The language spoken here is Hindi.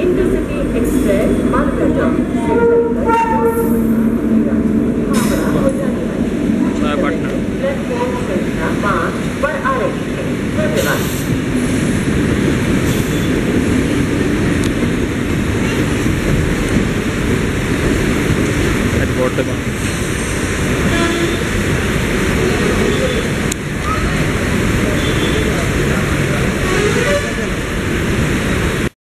इंटरसिटी एक्सप्रेस मालकटा प्लेटफॉर्म संख्या पाँच पर आरक्षित है धन्यवाद at Waterbank.